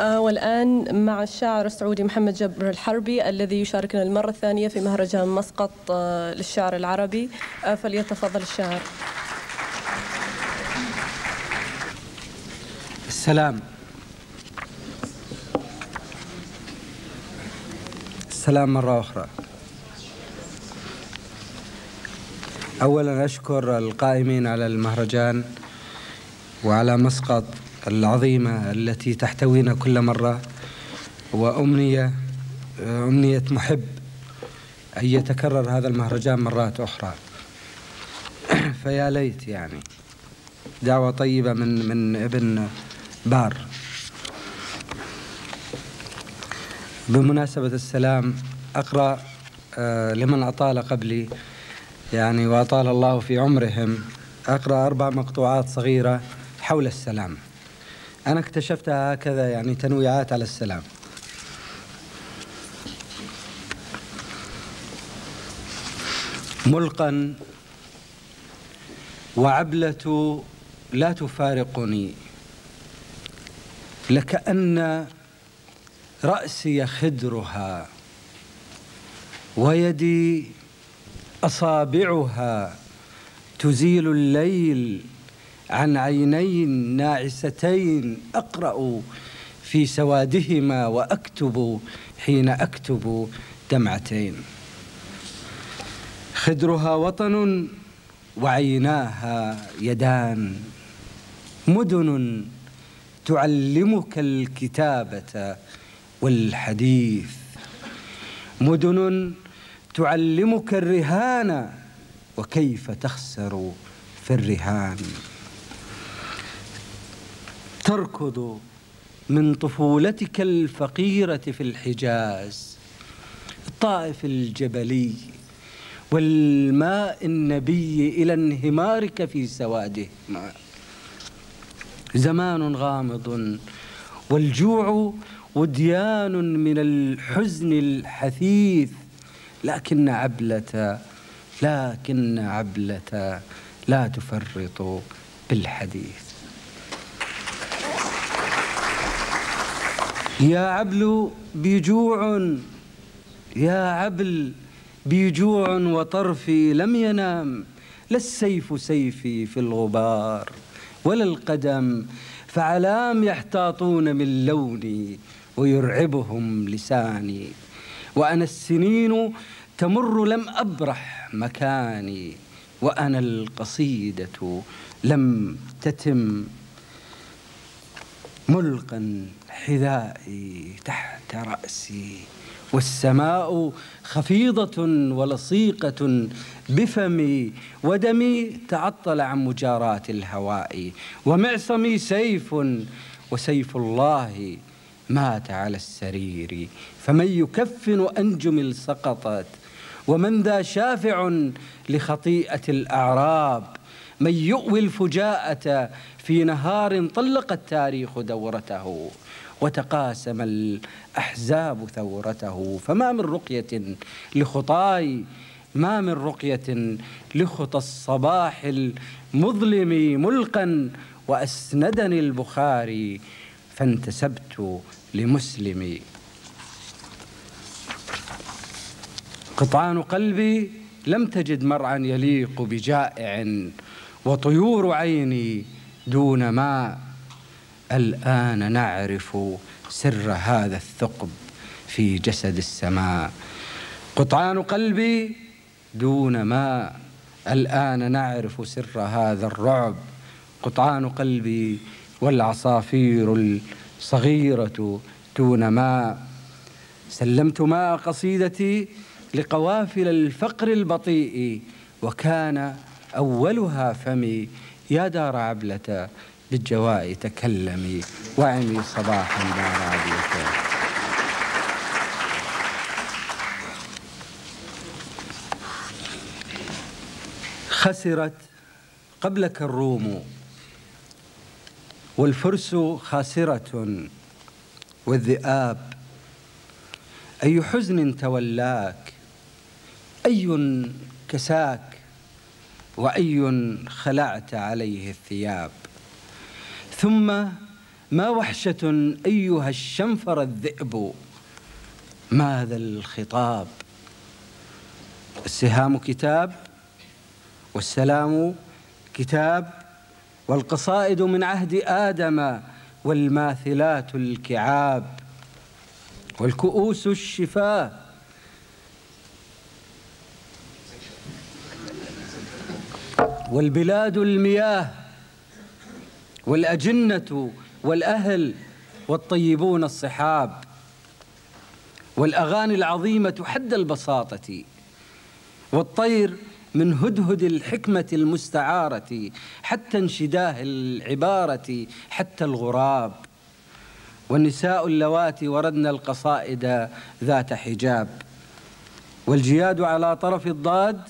آه والآن مع الشاعر السعودي محمد جبر الحربي الذي يشاركنا المرة الثانية في مهرجان مسقط آه للشعر العربي. آه فليتفضل الشاعر. السلام. السلام مرة أخرى. أولا أشكر القائمين على المهرجان وعلى مسقط العظيمة التي تحتوينا كل مرة وأمنية أمنية محب أن يتكرر هذا المهرجان مرات أخرى. فيا ليت يعني. دعوة طيبة من من ابن بار. بمناسبة السلام أقرأ آه، لمن أطال قبلي. يعني وأطال الله في عمرهم. أقرأ أربع مقطوعات صغيرة حول السلام. أنا اكتشفتها هكذا يعني تنويعات على السلام. ملقا وعبلة لا تفارقني. لكأن رأسي خدرها ويدي أصابعها تزيل الليل عن عينين ناعستين أقرأ في سوادهما وأكتب حين أكتب دمعتين. خدرها وطن وعيناها يدان. مدن تعلمك الكتابة والحديث. مدن تعلمك الرهان وكيف تخسر في الرهان. تركض من طفولتك الفقيرة في الحجاز الطائف الجبلي والماء النبي إلى انهمارك في سواده زمان غامض والجوع وديان من الحزن الحثيث لكن عبلة لكن عبلة لا تفرط بالحديث. يا عبل بجوع يا عبل بجوع وطرفي لم ينام لا السيف سيفي في الغبار ولا القدم فعلام يحتاطون من لوني ويرعبهم لساني. وأنا السنين تمر لم أبرح مكاني وأنا القصيدة لم تتم ملقا حذائي تحت رأسي والسماء خفيضة ولصيقة بفمي ودمي تعطل عن مجاراة الهواء ومعصمي سيف وسيف الله مات على السرير فمن يكفن أنجم سقطت ومن ذا شافع لخطيئة الأعراب من يؤوي الفجاءة في نهار طلق التاريخ دورته وتقاسم الأحزاب ثورته. فما من رقية لخطاي ما من رقية لخطى الصباح المظلم ملقا وأسندني البخاري فانتسبت لمسلمي قطعان قلبي لم تجد مرعا يليق بجائع. وطيور عيني دون ماء. الآن نعرف سر هذا الثقب في جسد السماء. قطعان قلبي دون ماء. الآن نعرف سر هذا الرعب. قطعان قلبي والعصافير الصغيرة دون ماء. سلمت ماء قصيدتي لقوافل الفقر البطيء. وكان أولها فمي يا دار عبلة بالجواء تكلمي وعمي صباحا دار عبلة خسرت قبلك الروم والفرس خاسرة والذئاب. أي حزن تولاك؟ أي كساك؟ وأي خلعت عليه الثياب. ثم ما وحشة أيها الشنفر الذئب؟ ماذا الخطاب؟ السهام كتاب والسلام كتاب والقصائد من عهد آدم والماثلات الكعاب والكؤوس الشفاه والبلاد المياه والأجنة والأهل والطيبون الصحاب والأغاني العظيمة حد البساطة والطير من هدهد الحكمة المستعارة حتى انشداه العبارة حتى الغراب والنساء اللواتي وردن القصائد ذات حجاب والجياد على طرف الضاد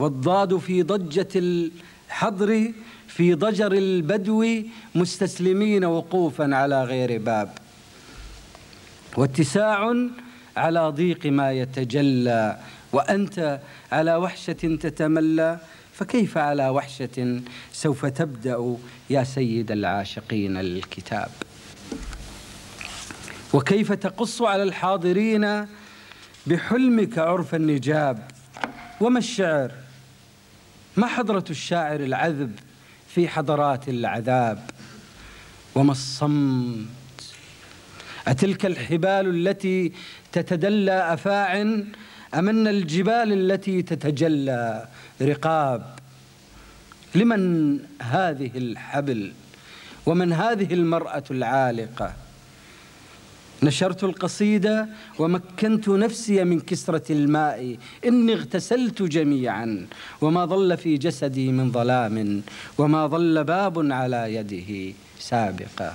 والضاد في ضجة الحضر في ضجر البدو مستسلمين وقوفا على غير باب. واتساع على ضيق ما يتجلى. وأنت على وحشة تتملى. فكيف على وحشة سوف تبدأ يا سيد العاشقين الكتاب؟ وكيف تقص على الحاضرين بحلمك عرف النجاب؟ وما الشعر ما حضرة الشاعر العذب في حضرات العذاب؟ وما الصمت؟ أتلك الحبال التي تتدلى أفاع أمن الجبال التي تتجلى رقاب؟ لمن هذه الحبل؟ ومن هذه المرأة العالقة؟ نشرت القصيدة ومكنت نفسي من كسرة الماء. إني اغتسلت جميعا وما ظل في جسدي من ظلام وما ظل باب على يده سابقا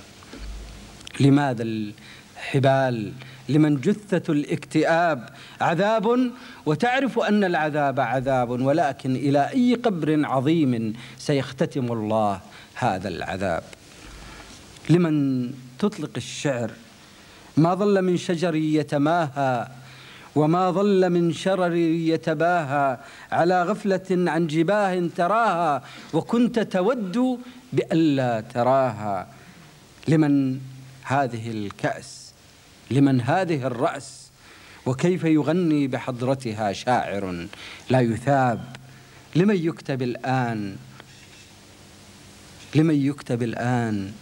لماذا الحبال؟ لمن جثة الاكتئاب عذاب؟ وتعرف أن العذاب عذاب ولكن إلى أي قبر عظيم سيختتم الله هذا العذاب؟ لمن تطلق الشعر ما ظل من شجر يتماهى وما ظل من شرر يتباهى على غفلة عن جباه تراها وكنت تود بألا تراها لمن هذه الكأس؟ لمن هذه الرأس؟ وكيف يغني بحضرتها شاعر لا يثاب؟ لمن يكتب الآن؟ لمن يكتب الآن؟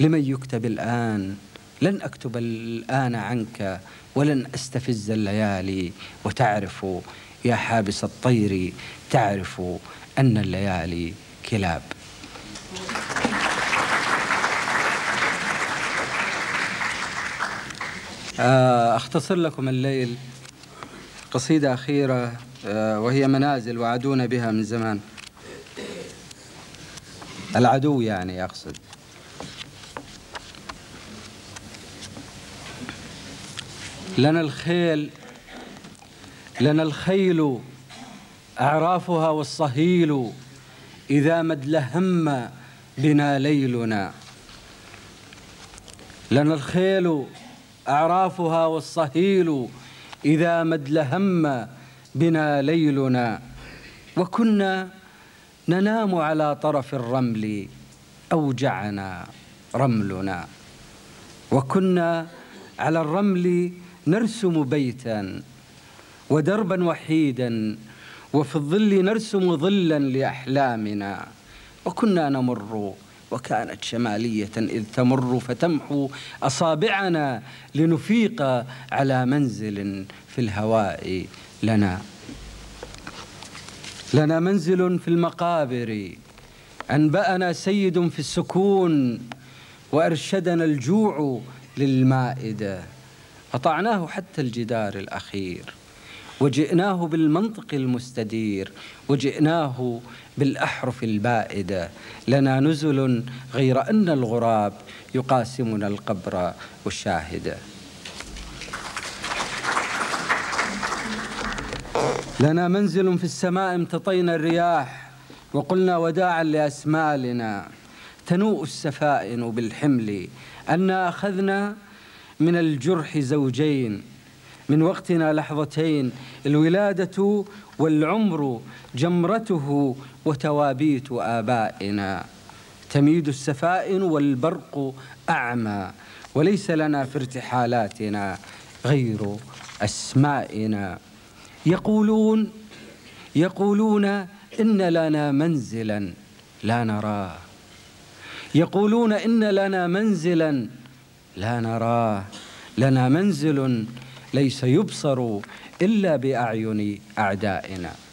لمن يكتب الآن؟ لن أكتب الآن عنك ولن أستفز الليالي وتعرف يا حابس الطير تعرف أن الليالي كلاب. آه، أختصر لكم الليل قصيدة أخيرة آه، وهي منازل وعدونا بها من زمان. العدو يعني أقصد. لنا الخيل لنا الخيل أعرافها والصهيل إذا مدلهم بنا ليلنا. لنا الخيل أعرافها والصهيل إذا مدلهم بنا ليلنا. وكنا ننام على طرف الرمل أوجعنا رملنا. وكنا على الرمل نرسم بيتا ودربا وحيدا وفي الظل نرسم ظلا لأحلامنا. وكنا نمر وكانت شمالية إذ تمر فتمحو أصابعنا لنفيق على منزل في الهواء لنا. لنا منزل في المقابر. أنبأنا سيد في السكون وأرشدنا الجوع للمائدة. قطعناه حتى الجدار الأخير. وجئناه بالمنطق المستدير وجئناه بالأحرف البائدة. لنا نزل غير أن الغراب يقاسمنا القبر والشاهدة لنا منزل في السماء امتطينا الرياح وقلنا وداعا لأسمالنا. تنوء السفائن بالحمل أن أخذنا من الجرح زوجين من وقتنا لحظتين الولادة والعمر جمرته وتوابيت آبائنا. تميد السفائن والبرق أعمى وليس لنا في ارتحالاتنا غير أسمائنا. يقولون يقولون إن لنا منزلا لا نراه. يقولون إن لنا منزلا لا نراه لنا منزل ليس يبصر إلا بأعين أعدائنا.